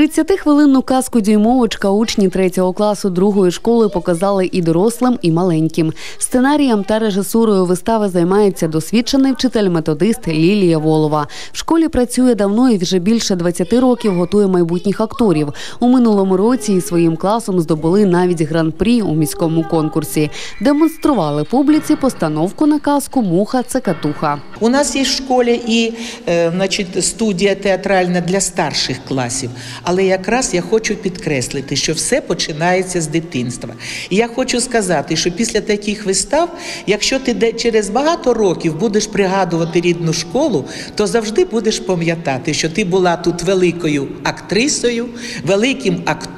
30-хвилинну казку дюймовочка учні 3 класу другої школи показали і дорослим, і маленьким. Сценарієм та режисурою вистави займається досвідчений вчитель-методист Лілія Волова. В школі працює давно і вже більше 20 років готує майбутніх акторів. У минулому році із своїм класом здобули навіть гран-прі у міському конкурсі. Демонстрували публіці постановку на казку Муха цикатуха. У нас є в школі і е, значить, студія театральна для старших класів. Але якраз я хочу підкреслити, що все починається з дитинства. І я хочу сказати, що після таких вистав, якщо ти через багато років будеш пригадувати рідну школу, то завжди будеш пам'ятати, що ти була тут великою актрисою, великим актором,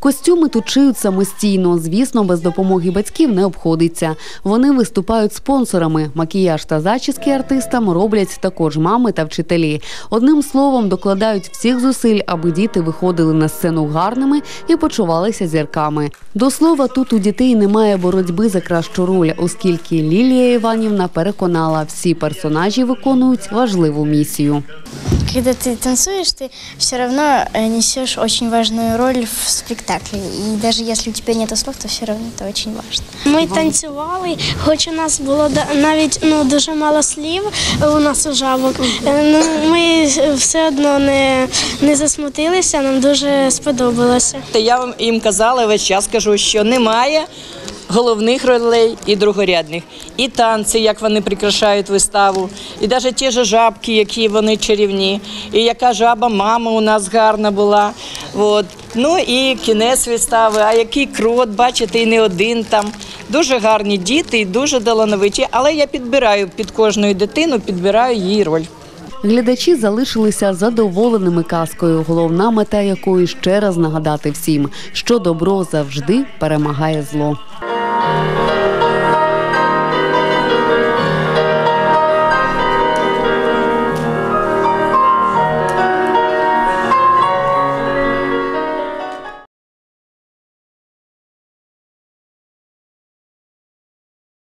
Костюми тут шиють самостійно. Звісно, без допомоги батьків не обходиться. Вони виступають спонсорами. Макіяж та зачіски артистам роблять також мами та вчителі. Одним словом, докладають всіх зусиль, аби діти виходили на сцену гарними і почувалися зірками. До слова, тут у дітей немає боротьби за кращу роль, оскільки Лілія Іванівна переконала, всі персонажі виконують важливу місію Когда ты танцуешь, ты все равно э, несешь очень важную роль в спектакле. И даже если у тебя нет слов, то все равно это очень важно. Ми танцювали, хоч у нас було да- навіть ну дуже мало слів е, у нас у жабок. е, Ну ми все одно не, не засмутилися. Нам дуже сподобалося. Та я вам їм казала весь час, кажу, що немає головних ролей і другорядних. І танці, як вони прикрашають виставу, і навіть ті ж жабки, які вони чарівні, і яка жаба мама у нас гарна була. От. Ну і кінець вистави, а який крот, бачите, і не один там. Дуже гарні діти і дуже талановиті, але я підбираю під кожну дитину, підбираю її роль. Глядачі залишилися задоволеними казкою, головна мета якої ще раз нагадати всім, що добро завжди перемагає зло. Thank you.